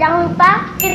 derrubar tá